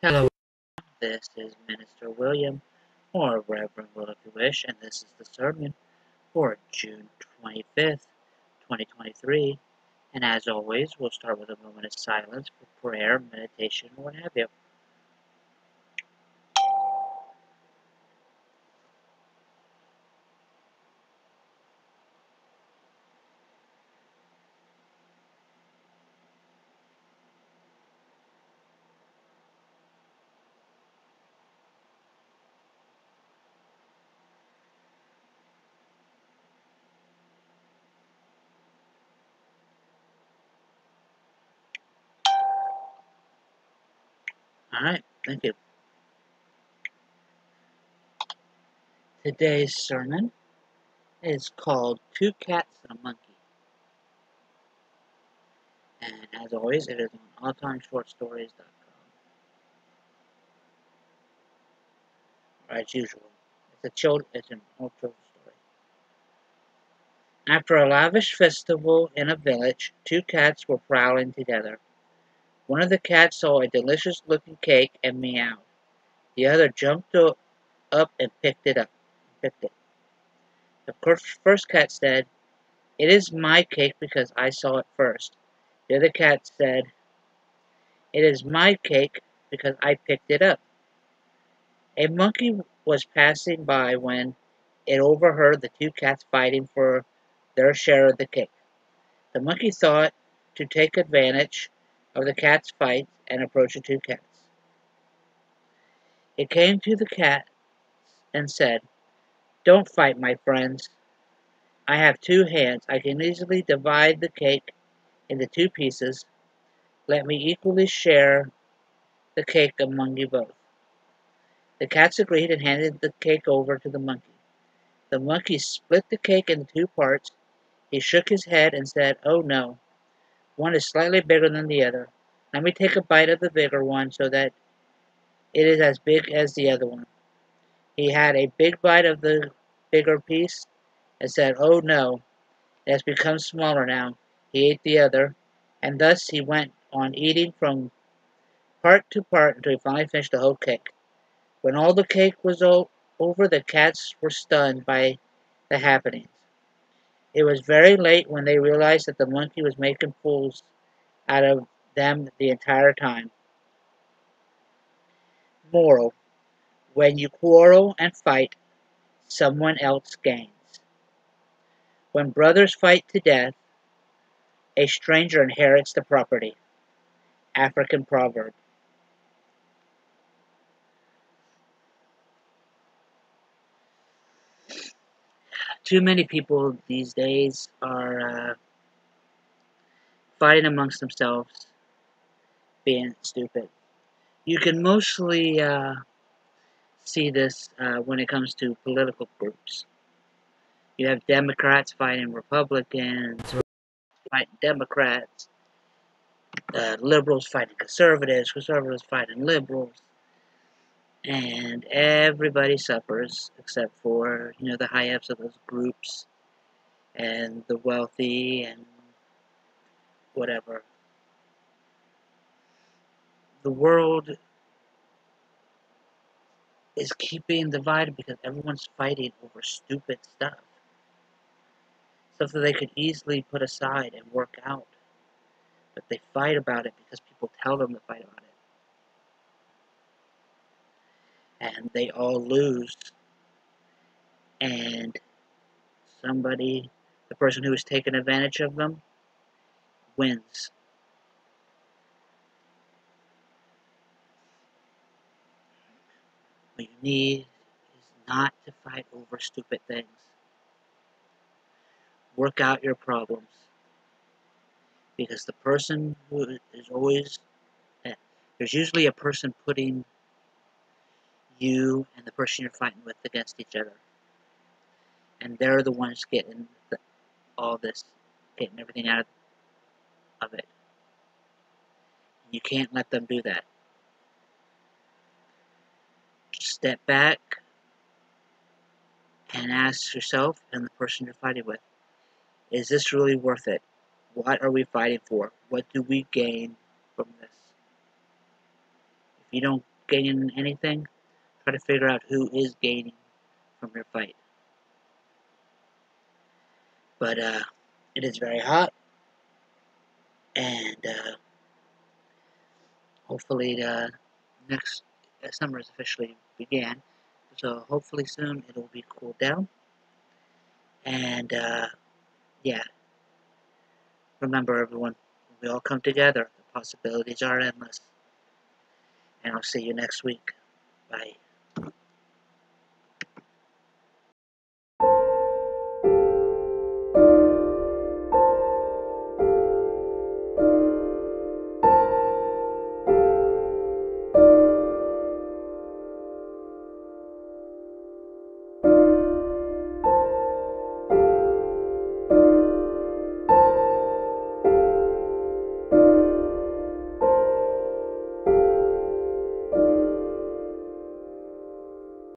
Hello, this is Minister William, or Reverend Will if you wish, and this is the sermon for June 25th, 2023. And as always, we'll start with a moment of silence for prayer, meditation, what have you. Alright, thank you. Today's sermon is called Two Cats and a Monkey. And as always, it is on alltimeshortstories.com. Or as usual, it's a child, it's an old children's story. After a lavish festival in a village, two cats were prowling together. One of the cats saw a delicious looking cake and meowed. The other jumped up and picked it up. Picked it. The first cat said, It is my cake because I saw it first. The other cat said, It is my cake because I picked it up. A monkey was passing by when it overheard the two cats fighting for their share of the cake. The monkey thought to take advantage of the cat's fight and approached the two cats. It came to the cat and said, Don't fight, my friends. I have two hands. I can easily divide the cake into two pieces. Let me equally share the cake among you both. The cats agreed and handed the cake over to the monkey. The monkey split the cake into two parts. He shook his head and said, Oh no, one is slightly bigger than the other. Let me take a bite of the bigger one so that it is as big as the other one. He had a big bite of the bigger piece and said, Oh no, it has become smaller now. He ate the other, and thus he went on eating from part to part until he finally finished the whole cake. When all the cake was over, the cats were stunned by the happenings. It was very late when they realized that the monkey was making fools out of them the entire time. Moral When you quarrel and fight, someone else gains. When brothers fight to death, a stranger inherits the property. African proverb. Too many people these days are uh, fighting amongst themselves, being stupid. You can mostly uh, see this uh, when it comes to political groups. You have Democrats fighting Republicans, fighting Democrats, uh, liberals fighting conservatives, conservatives fighting liberals, and everybody suffers except for you know the high ups of those groups and the wealthy and whatever. The world is keeping divided because everyone's fighting over stupid stuff. Stuff that they could easily put aside and work out. But they fight about it because people tell them to fight about it. And they all lose. And somebody, the person who is taking advantage of them, wins. What you need is not to fight over stupid things. Work out your problems. Because the person who is always, eh, there's usually a person putting you and the person you're fighting with against each other. And they're the ones getting the, all this, getting everything out of, of it. You can't let them do that. Step back and ask yourself and the person you're fighting with, is this really worth it? What are we fighting for? What do we gain from this? If you don't gain anything, try to figure out who is gaining from your fight. But uh, it is very hot, and uh, hopefully the next uh, summer has officially began. So hopefully soon it will be cooled down. And uh, yeah, remember everyone, we all come together. The possibilities are endless. And I'll see you next week. Bye.